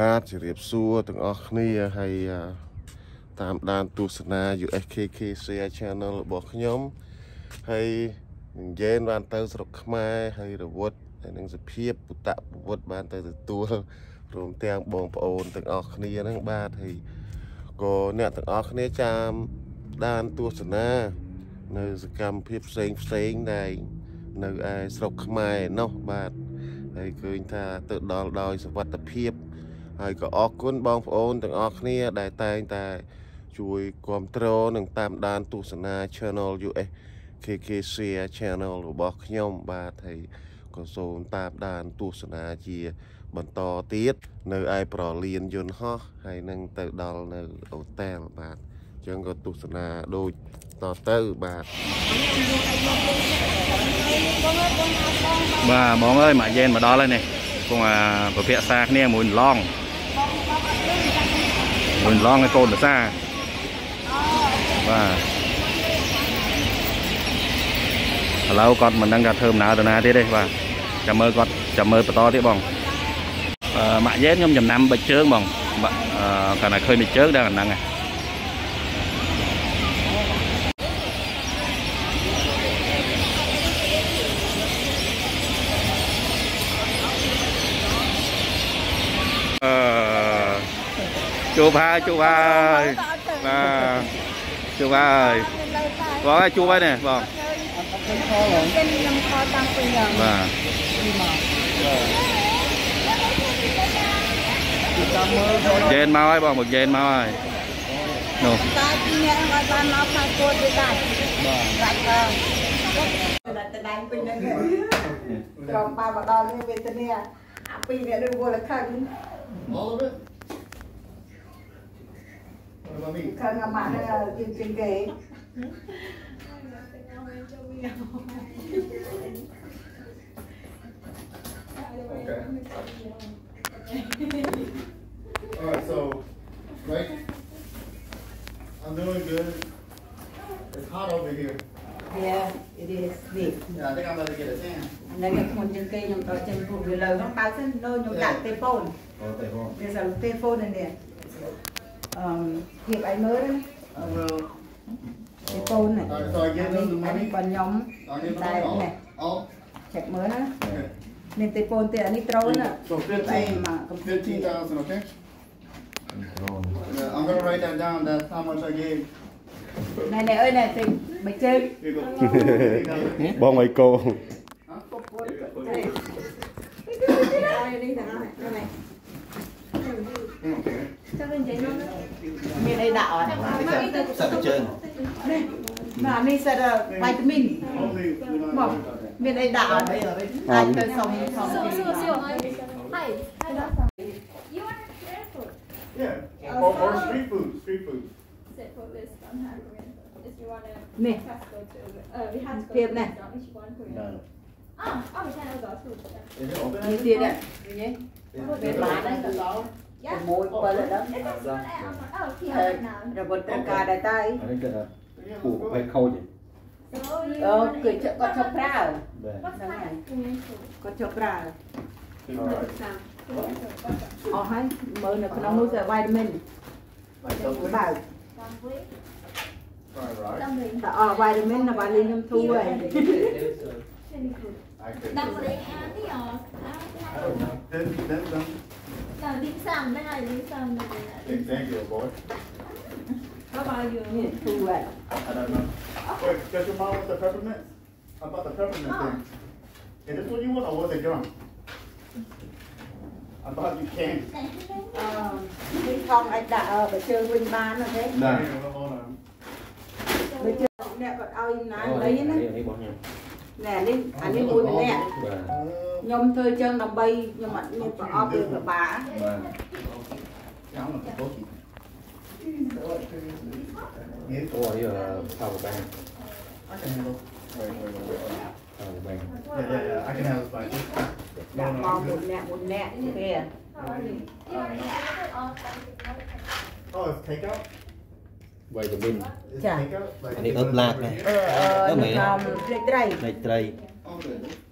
បាទជម្រាបសួរទាំងអស់គ្នាហើយអឺតាមដានទស្សនា USKK Share Channel របស់ខ្ញុំហើយនិយាយបានទៅស្រុកខ្មែរហើយរវត្តហើយនឹងសភាពពុតពវត្តបានទៅទទួលរួមទាំងបងប្អូនទាំងអស់គ្នាហ្នឹងបាទហើយក៏អ្នកទាំងអស់គ្នាចាំដានទស្សនា នៅសកម្មភាពផ្សេងផ្សេងដែលនៅឯស្រុកខ្មែរនោះបាទហើយឃើញថាទៅដល់ដោយសវត្ថភាព ហើយក៏អរគុណបងប្អូនទាំងអស់គ្នា ដែលតែងតែជួយគ្រប់គ្រងនិងតាមដានទស្សនា Channel US KK Share Channel របស់ខ្ញុំបាទហើយក៏សូមតាមដានទស្សនាជា បន្តទៀតនៅឯប្រលានយន្តហោះហើយនឹងទៅដល់នៅអូតែលបាទអញ្ចឹងក៏ទស្សនាដូចតទៅបាទបាទបងអើយម៉ាក់យេនមកដល់ហើយនេះគង់អាប្រភពសាគ្នាមួយឡង មួយឡងឲ្យកូនភាសាបាទឥឡូវគាត់មិនដឹងថាធ្វើដំណើរទៅណាទៀតទេបាទចាំមើលគាត់ចាំមើលបន្តទៀតបងអឺម៉ាក់យេនខ្ញុំចំណាំបិចជើងបងបាទអឺគាត់តែឃើញបិចជើងដល់អាហ្នឹងឯង ជួបហើយជួបហើយបាទជួបហើយបងហើយជួបហើយនេះបង trên năm kho tăng từ giờ បាទយេនមកហើយបងមកយេនមកហើយនោះ ta chỉ nghe nói ba nó khai cô đi đại đại cơ là ta đánh pin đấy còn ba bà đo lên về tên nè à pin nè đừng vô là khăn All of it? What about me? khăn ngắm mặt là Naomi. Kagamata Jinjinge. Okay. All right, so, right? I'm doing good. It's hot over here. Yeah, it is big. Yeah, I think I'm about to get a tan. Nên cái con chân cây nhung tao chân phụ vừa lời không tao xin nôi nhung đặt tê phone. Tê phone. Bây giờ tê phone này nè. ភាពអីមើល I will. ទេហ្វូននេះ Alright, so I give them the អានេះ money. បងខ្ញុំ I'll give them Đây, the money. này. All? All? ឆែកមើលណា Okay. មានទេហ្វូនទេអានេះត្រូវណា So 15, 15,000, okay? Yeah, I'm gonna write that down. That's how much I gave. ណែណែអើយណែទេបើជើង Here you go. Here you go. បងអីកោ Huh? នេះទាំងអស់ណែ Okay. មានអីដាក់អត់ សាក់ជើង បាទនេះសិតវីតាមីន Hopefully, we don't ប have ក to worry about that. មានអីដាក់អត់អាចទៅសុំសុំ So, គេ so, so, hi. You want airport? Yeah. Or, or street food. Street food. Set for list on how to rent. If you want to, នេះ have to go to, uh, we have to go Tiếp to này. restaurant if you want to. No. Ah, oh, we can also food. Yeah. Is it open? នេះទៀតហ្នឹងនេះវា បានហើយទៅដល់ Yeah. មួយ7ដល់ If it's one, uh, oh, here right now. រវត្តត្រូវការដែរតើ អានេះគេថា Yeah, ពូ let's ក go. បែកខូច So, you អូ want គឺគាត់ឈប់ប្រើ បាទ What Sao kind này? of Korean food? គាត់ឈប់ប្រើ Alright. Korean food. What's that? អស់ហើយមើលនៅក្នុងនោះគឺវីតាមីន Like dumpling? បើ Dumpling? Alright, right. Dumpling. តែអស់វីតាមីននៅបាលីខ្ញុំធូរហើយ Any food. I could. Dumpling and the, uh, I don't know. Then, Chào đến đây này, đến sầm đây. Thank, thank you, boy. How about you? Yeah, too wet. I don't know. Wait, does your mom want the peppermint? About the peppermint oh. thing. Is this what you want or was it gum? I thought you candy. Um, Minh Phong anh đã ở uh, chơi Vinh Ban rồi đấy. Nè. Bây giờ mẹ còn ao im nói lấy nhá. Nè, anh ấy mua nè. គាត់ឲ្យណាអូលីនេះណានេះបងខ្ញុំណែនេះអានេះមួយម្នាក់បាទខ្ញុំធ្វើជើងដើម្បីខ្ញុំអត់មានប្រអប់វាពិបាកបាទ Yeah, I want the cookie. Yes. អូនេះផៅបែង I can handle. Wait, wait, wait, wait. ផៅបែង Yeah, yeah, yeah. I can handle spicy. ដាក់មកមួយអ្នកមួយអ្នកទេ Oh, it's takeout? វីតាមីន It's Chà. takeout? Like អានេះអឺបឡាកណាអឺអឺខ្ញុំភ្លេចត្រីផ្នែកត្រី Okay. អាហ្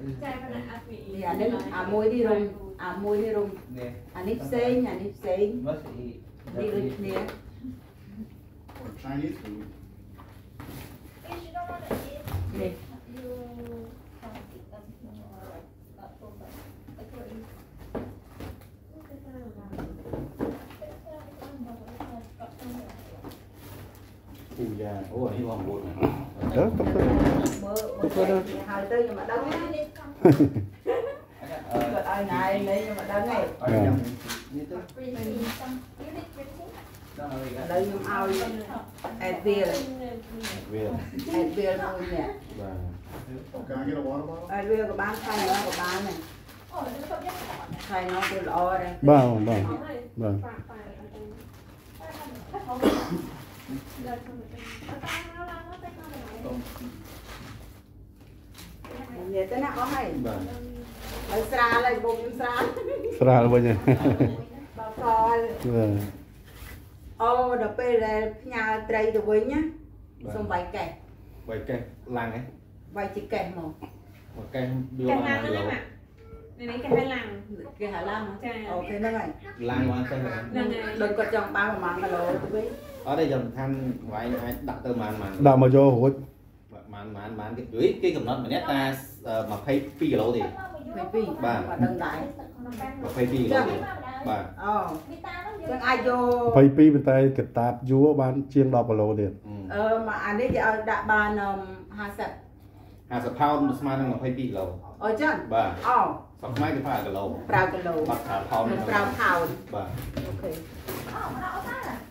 pineapple? ណែ Yeah. Try banana ask me. នេះអានេះអាមួយនេះរុំអាមួយនេះរុំអានេះផ្សេងអានេះផ្សេងនេះដូចគ្នា Or Chinese food. If you don't want to eat, នេះ đó túc túc túc túc đó đây nhưng ao ad beer ad beer thôi nè ad beer có bán thay nó có bán này thay nó kêu lo đây bao bao bao. ត់ឲ្យណៃលេខ្ញុំមកដឹងទេ នេះទៅ freezing. Some you need freezing. ដល់ហើយ ឥឡូវខ្ញុំឲ្យអេតវាល វា អេតវាលមួយនេះ បាទ Can I get a water bottle? អេតវាលក៏បានខៃនោះក៏បានដែរ Oh, it's got just hot. ខៃនោះគឺល្អដែរ បាទបាទ Hot, right? បាទ Fine, fine, I think. That's all. That's all. That's all. That's all. That's all. និយាយទៅណាអស់ហើយ បាទ ហើយស្រាលហើយបងខ្ញុំស្រាល ស្រាលវិញហ៎ បើកល បាទ អូដល់ពេលដែលផ្ញើត្រីទៅវិញណាសុំវាយកេះ បើកេះឡាំងហ៎ វាយជាកេះមក បើកេះវា កេះ មក ឡាំង ឡូ ហ្នឹងណានេះនេះកេះឡាំង គេហៅឡាំ ចា៎ អូខេហ្នឹងហើយ ឡាំងមកទៅ ហ្នឹងហើយ ដូចគាត់ចង់បានប្រហែលគីឡូទៅវិញ អត់ទេចាំសំខាន់វាយអាចដាក់ទៅប៉ុន្មានប៉ុន្មានដាក់មកយករួចប៉ុន្មានប៉ុន្មានគេយគេកំណត់ម្នាក់តា22គីឡូទេពីពីបាទបាទដឹងដែរ22គីឡូទេបាទអូចឹងអាចយក22ប៉ុន្តែកតាបយួរបានជាង10គីឡូទៀតអឺមកអានេះគេឲ្យដាក់បាន50 50ផោនស្មើនឹង22គីឡូអូចឹងបាទអូសពខ្មែរគេប្រើគីឡូប្រើគីឡូបាត់ប្រើផោនមិនប្រើផោនបាទអូខេ1ក្រាមហ្នឹងញ៉ែបងអើយមកដល់ហើយនេះបងឯងផ្ញើមកនេះ When we go buy a flight, we might need to buy a ពី flight. ណាងត់ចេញប្រយុទ្ធហើយឥឡូវស្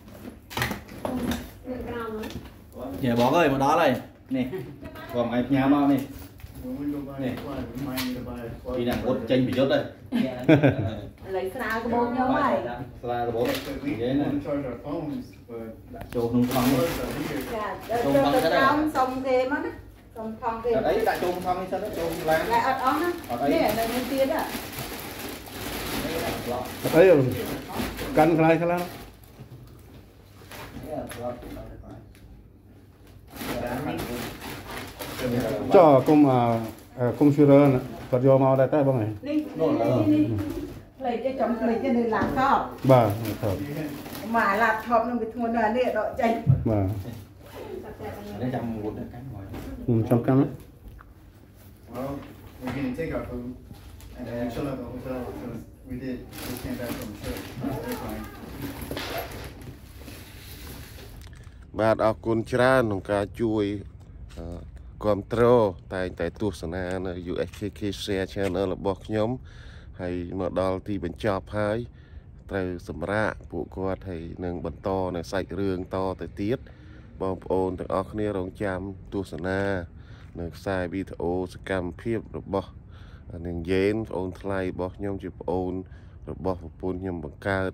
រាលក្បូនខ្ញុំហើយ ស្លារបូត Because we និយាយណា want to charge our phones, but ដាក់ចូលក្នុងថង់នេះ first, uh, we get ចាទៅទៅក្រោមសុំគេមកណាសុំថងគេ អត់អីដាក់ចូលក្នុងថង់នេះសិនទៅចូលឡាន តែអត់អស់ណា អត់អី នេះនៅនេះទៀតហ៎ អត់អីកាន់ខ្លាយខ្លាំង cho công mà công sư rơ phật do mau đây tay bông này. Lấy cái chấm lấy cái này làm thọ. Bà thọ. Mà làm thọ nó bị thua nó này đội chạy. Bà. Ừ, trong đấy. Well, we can take our food, and then chill at the hotel because we did. We came back from church. បាទអរគុណច្រើនក្នុងការជួយគ្រប់គ្រងតែងតែទស្សនានៅ USKK Share Channel របស់ខ្ញុំហើយមកដល់ទីបញ្ចប់ហើយត្រូវសម្រាកពួកគាត់ហើយនឹងបន្តនៅសាច់រឿងតទៅទៀតបងប្អូនទាំងអស់គ្នារងចាំទស្សនា នៅខ្សែវីដេអូសកម្មភាពរបស់នាងយេនប្អូនថ្លៃរបស់ខ្ញុំជាប្អូន របស់ប្រពន្ធខ្ញុំបង្កើត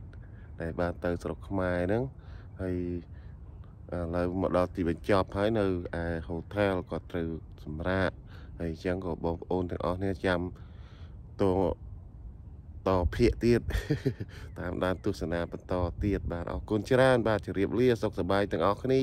ដែលបានទៅស្រុកខ្មែរហ្នឹងហើយ ឥឡូវមកដល់ទីបញ្ចប់ហើយនៅឯ hotel ក៏ត្រូវសម្រាកហើយអញ្ចឹងក៏បងប្អូនទាំងអស់គ្នាចាំតតភាកទៀតតាមដានទស្សនាបន្តទៀតបាទអរគុណច្រើនបាទជម្រាបលាសុខសប្បាយទាំងអស់គ្នា